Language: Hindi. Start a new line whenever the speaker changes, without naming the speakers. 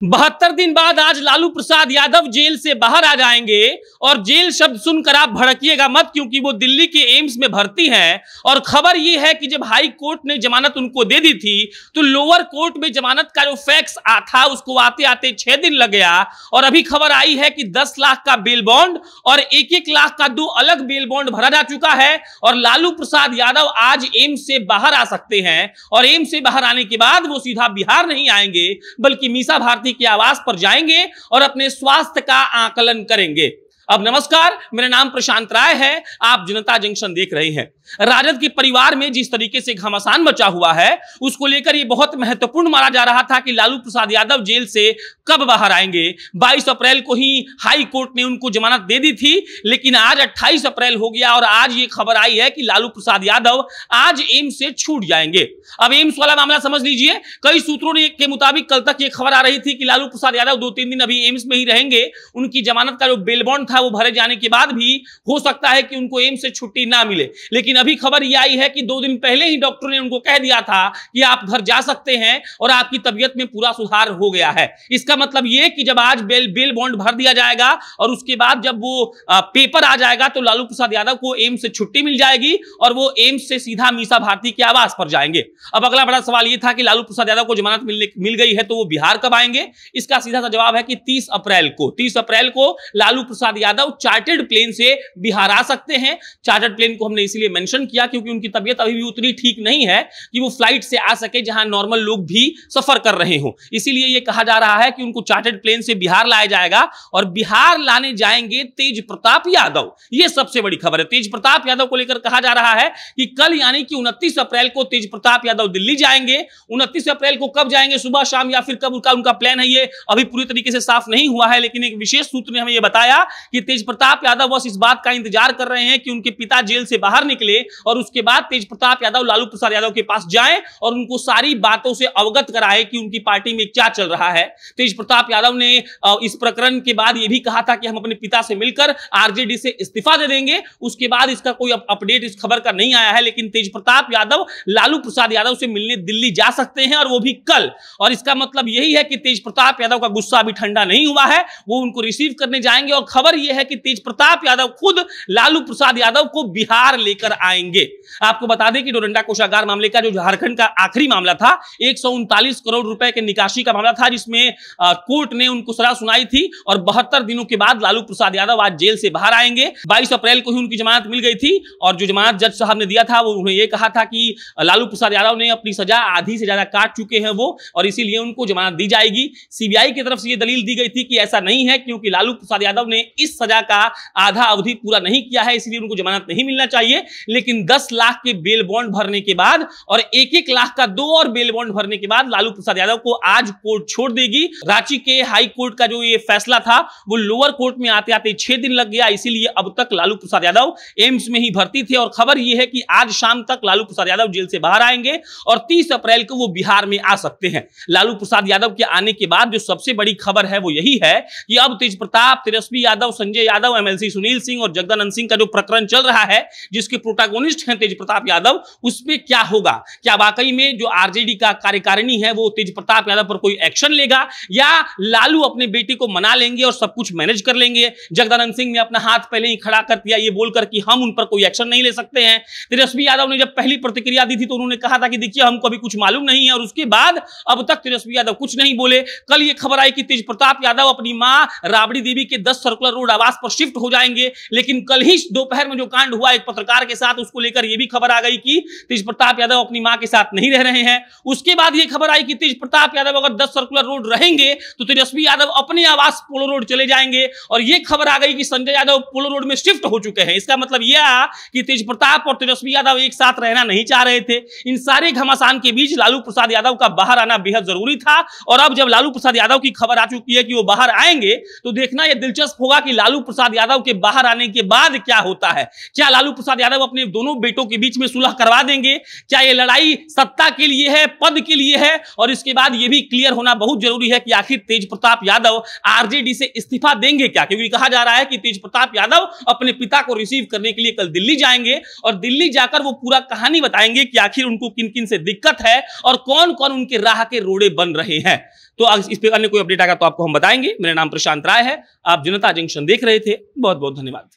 बहत्तर दिन बाद आज लालू प्रसाद यादव जेल से बाहर आ जाएँगे और जेल शब्द सुनकर आप भड़किएगा मत, क्योंकि वो दिल्ली के एम्स में भर्ती हैं। और खबर ये है कि जब हाई कोर्ट ने जमानत उनको दे दी थी तो लोअर कोर्ट में जमानत का जो फैक्स आ था, उसको आते आते छह दिन लग गया। और अभी खबर आई है कि दस लाख का बेल बॉन्ड और एक एक लाख का दो अलग बेल बॉन्ड भरा जा चुका है और लालू प्रसाद यादव आज एम्स से बाहर आ सकते हैं। और एम्स से बाहर आने के बाद वो सीधा बिहार नहीं आएँगे, बल्कि मीसा भारती भारती की आवास पर जाएँगे और अपने स्वास्थ्य का आकलन करेंगे। अब नमस्कार, मेरा नाम प्रशांत राय है। आप जनता जंक्शन देख रहे हैं। राजद के परिवार में जिस तरीके से घमासान मचा हुआ है, उसको लेकर ये बहुत महत्वपूर्ण माना जा रहा था कि लालू प्रसाद यादव जेल से कब बाहर आएँगे। 22 अप्रैल को ही हाई कोर्ट ने उनको जमानत दे दी थी, लेकिन आज 28 अप्रैल हो गया और आज ये खबर आई है कि लालू प्रसाद यादव आज एम्स से छूट जाएँगे। अब एम्स वाला मामला समझ लीजिए, कई सूत्रों ने के मुताबिक कल तक ये खबर आ रही थी कि लालू प्रसाद यादव दो तीन दिन अभी एम्स में ही रहेंगे। उनकी जमानत का जो बेल बॉन्ड था, वो भरे जाने के बाद भी हो सकता है कि उनको एम्स से छुट्टी ना मिले। लेकिन अभी खबर यह आई है कि दो दिन पहले ही डॉक्टर ने उनको कह दिया था कि आप घर जा सकते हैं और आपकी तबियत में पूरा सुधार हो गया है। इसका मतलब यह कि जब आज बेल बेल बॉन्ड भर दिया जाएगा और उसके बाद जब वो पेपर आ जाएगा तो लालू प्रसाद यादव को एम्स से छुट्टी मिल जाएगी और वो एम्स से सीधा मीसा भारती के आवास पर जाएँगे। अब अगला बड़ा सवाल यह था कि लालू प्रसाद यादव को जमानत मिलने, मिल गई है तो वो बिहार कब आएँगे? इसका सीधा सा जवाब है कि तीस अप्रैल को, तीस अप्रैल को लालू प्रसाद यादव चार्टेड प्लेन से बिहार आ सकते हैं। चार्टर्ड प्लेन को हमने इसलिए मेंशन किया क्योंकि उनकी तबियत अभी भी उतनी ठीक नहीं है कि वो फ़्लाइट से आ सके जहाँ नॉर्मल लोग भी सफ़र कर रहे हो। इसीलिए ये कहा जा रहा है कि उनको चार्टेड प्लेन से बिहार लाया जाएगा और बिहार लाने जाएँगे तेज प्रताप यादव। ये सबसे बड़ी खबर है। तेज प्रताप यादव को लेकर कहा जा रहा है कि कल यानी कि उनतीस अप्रैल को तेज प्रताप यादव दिल्ली जाएँगे। उनतीस अप्रैल को कब जाएँगे? सुबह शाम या फिर कब उनका उनका प्लान है ये अभी पूरी तरीके से साफ़ नहीं हुआ है, लेकिन एक विशेष सूत्र ने हमें यह बताया कि तेज प्रताप यादव बस इस बात का इंतज़ार कर रहे हैं कि उनके पिता जेल से बाहर निकले और उसके बाद तेज प्रताप यादव, लालू प्रसाद यादव के पास जाए और उनको सारी बातों से अवगत कराए कि उनकी पार्टी में क्या चल रहा है। तेज प्रताप यादव ने इस प्रकरण के बाद यह भी कहा था कि हम अपने पिता से मिलकर आरजेडी से इस्तीफा दे देंगे। उसके बाद इसका कोई अपडेट इस खबर का नहीं आया है, लेकिन तेज प्रताप यादव, लालू प्रसाद यादव से मिलने दिल्ली जा सकते हैं और वो भी कल। और इसका मतलब यही है कि तेज प्रताप यादव का गुस्सा अभी ठंडा नहीं हुआ है, वो उनको रिसीव करने जाएँगे और खबर यह है कि तेज प्रताप यादव खुद लालू प्रसाद यादव को बिहार लेकर आएँगे। आपको बता दें कि डोरंडा कोषागार मामले का जो झारखंड का आखिरी मामला था, एक करोड़ रुपए के निकासी का मामला था, जिसमें कोर्ट ने उनको सजा सुनाई थी और बहत्तर दिनों के बाद लालू प्रसाद यादव आज जेल से बाहर आएँगे। बाईस अप्रैल को ही उनकी जमानत मिल गई थी और जो जमानत जज साहब ने दिया था, वो उन्होंने ये कहा था कि लालू प्रसाद यादव ने अपनी सजा आधी से ज़्यादा काट चुके हैं वो और इसीलिए उनको जमानत दी जाएगी। सीबीआई की तरफ़ से ये दलील दी गई थी कि ऐसा नहीं है, क्योंकि लालू प्रसाद यादव ने इस सजा का आधा अवधि पूरा नहीं किया है, इसलिए उनको जमानत नहीं मिलना चाहिए। लेकिन दस लाख के बेल बॉन्ड भरने के बाद और एक एक लाख का दो और बेल बॉन्ड भरने के बाद लालू प्रसाद यादव को आज कोर्ट छोड़ देगी। रांची के हाई कोर्ट का जो ये फैसला था, वो लोअर कोर्ट में आते आते छह दिन लग गया। इसीलिए अब तक लालू प्रसाद यादव एम्स में ही भर्ती थे और खबर यह है कि आज शाम तक लालू प्रसाद यादव जेल से बाहर आएँगे और तीस अप्रैल को वो बिहार में आ सकते हैं। लालू प्रसाद यादव के आने के बाद जो सबसे बड़ी खबर है, वो यही है कि अब तेज प्रताप तेजस्वी यादव संजय यादव एमएलसी सुनील सिंह और जगदानंद सिंह का जो प्रकरण चल रहा है, जिसके प्रोटागोनिस्ट हैं तेज प्रताप यादव, उसमें क्या होगा? क्या वाकई में जो आरजेडी का कार्यकारिणी है, वो तेज प्रताप यादव पर कोई एक्शन लेगा? या लालू अपने बेटे को मना लेंगे और सब कुछ मैनेज कर लेंगे? जगदानंद सिंह ने अपना हाथ पहले ही खड़ा कर दिया, ये बोलकर कि हम उन पर कोई एक्शन नहीं ले सकते हैं। तेजस्वी यादव ने जब पहली प्रतिक्रिया दी थी तो उन्होंने कहा था कि देखिए, हमको अभी कुछ मालूम नहीं है, और उसके बाद अब तक तेजस्वी यादव कुछ नहीं बोले। कल ये खबर आई कि तेज प्रताप यादव अपनी माँ राबड़ी देवी के दस सर्कुलर रोड आवास पर शिफ्ट हो जाएँगे। लेकिन कल ही दोपहर में जो कांड हुआ एक पत्रकार के साथ, उसको लेकर यह भी खबर आ गई कि तेज प्रताप यादव अपनी माँ के साथ नहीं रह रहे हैं। उसके बाद यह खबर आई कि तेज प्रताप यादव अगर दस सर्कुलर रोड रहेंगे तो तेजस्वी यादव अपने आवास पोलो रोड चले जाएँगे। और यह खबर आ गई कि संजय यादव पोलो रोड में शिफ्ट हो चुके हैं। इसका मतलब यह कि तेज प्रताप और तेजस्वी यादव एक साथ रहना नहीं चाह रहे थे। इन सारे घमासान के बीच लालू प्रसाद यादव का बाहर आना बेहद ज़रूरी था। और अब जब लालू प्रसाद यादव की खबर आ चुकी है कि वो बाहर आएँगे तो देखना यह दिलचस्प होगा कि लालू प्रसाद यादव के बाहर आने के बाद क्या होता है? क्या लालू प्रसाद यादव अपने दोनों बेटों के बीच में सुलह करवा देंगे? क्या यह लड़ाई सत्ता के लिए है, पद के लिए है? और इसके बाद यह भी क्लियर होना बहुत ज़रूरी है कि आखिर तेज प्रताप यादव आरजेडी से इस्तीफा देंगे क्या? क्योंकि कहा जा रहा है कि तेज प्रताप यादव अपने पिता को रिसीव करने के लिए कल दिल्ली जाएँगे और दिल्ली जाकर वो पूरा कहानी बताएँगे कि आखिर उनको किन किन से दिक्कत है और कौन कौन उनके राह के रोड़े बन रहे हैं। तो इस पर अन्य कोई अपडेट आएगा तो आपको हम बताएँगे। मेरा नाम प्रशांत राय है। आप जनता जंक्शन देख रहे थे। बहुत बहुत धन्यवाद।